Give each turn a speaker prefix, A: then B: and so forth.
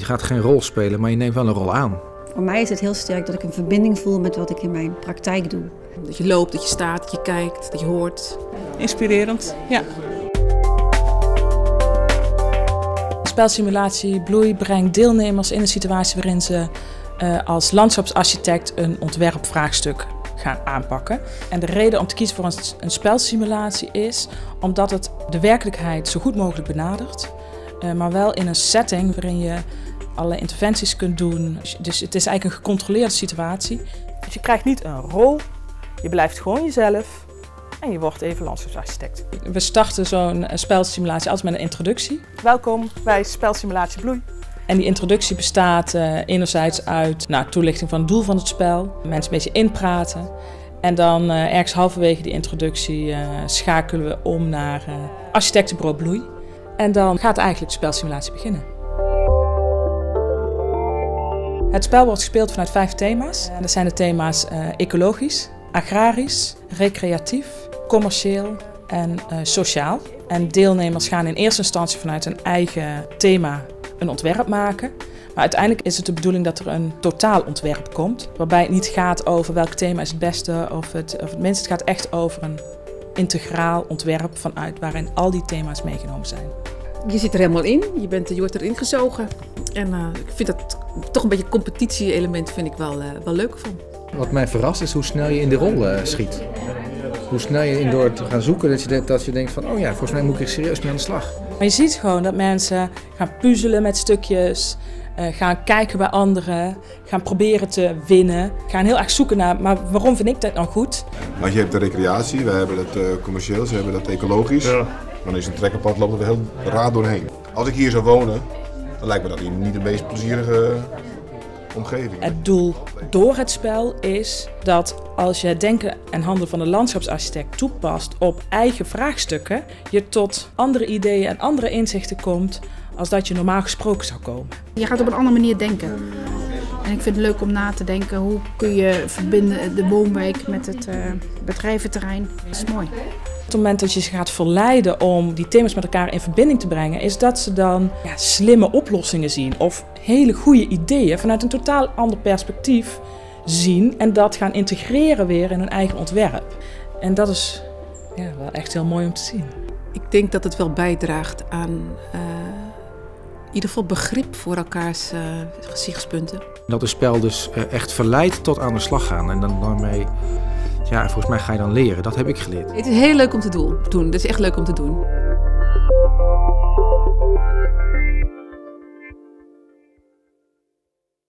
A: Je gaat geen rol spelen, maar je neemt wel een rol aan.
B: Voor mij is het heel sterk dat ik een verbinding voel met wat ik in mijn praktijk doe.
C: Dat je loopt, dat je staat, dat je kijkt, dat je hoort.
D: Inspirerend, ja.
E: Spelsimulatie Bloei brengt deelnemers in een situatie waarin ze uh, als landschapsarchitect een ontwerpvraagstuk gaan aanpakken. En de reden om te kiezen voor een, een spelsimulatie is omdat het de werkelijkheid zo goed mogelijk benadert, uh, maar wel in een setting waarin je alle interventies kunt doen. Dus het is eigenlijk een gecontroleerde situatie.
D: Dus je krijgt niet een rol, je blijft gewoon jezelf en je wordt even landschapsarchitect.
E: We starten zo'n spelsimulatie altijd met een introductie.
D: Welkom bij Spelsimulatie Bloei.
E: En die introductie bestaat uh, enerzijds uit nou, toelichting van het doel van het spel, mensen een beetje inpraten. En dan uh, ergens halverwege die introductie uh, schakelen we om naar architectenbureau Bloei. En dan gaat eigenlijk de spelsimulatie beginnen. Het spel wordt gespeeld vanuit vijf thema's. Dat zijn de thema's ecologisch, agrarisch, recreatief, commercieel en sociaal. En deelnemers gaan in eerste instantie vanuit een eigen thema een ontwerp maken. Maar uiteindelijk is het de bedoeling dat er een totaalontwerp komt. Waarbij het niet gaat over welk thema is het beste of het, of het minst. Het gaat echt over een integraal ontwerp vanuit waarin al die thema's meegenomen zijn.
C: Je zit er helemaal in, je, bent, je wordt erin gezogen. En uh, ik vind dat toch een beetje competitie-element vind ik wel, uh, wel leuk van.
A: Wat mij verrast is hoe snel je in de rol uh, schiet. Hoe snel je in door te gaan zoeken dat je, dat je denkt van oh ja, volgens mij moet ik er serieus mee aan de slag.
E: Maar je ziet gewoon dat mensen gaan puzzelen met stukjes, uh, gaan kijken bij anderen, gaan proberen te winnen. Gaan heel erg zoeken naar, maar waarom vind ik dat nou goed?
F: Want je hebt de recreatie, we hebben het uh, commercieel, ze hebben dat ecologisch. Ja. Dan is een trekkerpad loopt er heel raar doorheen. Als ik hier zou wonen, dan lijkt me dat hier niet de meest plezierige omgeving.
E: Het doel door het spel is dat als je het denken en handelen van de landschapsarchitect toepast op eigen vraagstukken, je tot andere ideeën en andere inzichten komt als dat je normaal gesproken zou komen.
G: Je gaat op een andere manier denken. En ik vind het leuk om na te denken hoe kun je verbinden de woonwijk met het uh, bedrijventerrein. Dat is mooi.
E: Het moment dat je ze gaat verleiden om die thema's met elkaar in verbinding te brengen, is dat ze dan ja, slimme oplossingen zien of hele goede ideeën vanuit een totaal ander perspectief zien en dat gaan integreren weer in hun eigen ontwerp. En dat is ja, wel echt heel mooi om te zien.
C: Ik denk dat het wel bijdraagt aan uh, in ieder geval begrip voor elkaars uh, gezichtspunten.
A: Dat een spel dus uh, echt verleidt tot aan de slag gaan en dan daarmee ja, volgens mij ga je dan leren. Dat heb ik geleerd.
C: Het is heel leuk om te doen. Het is echt leuk om te doen.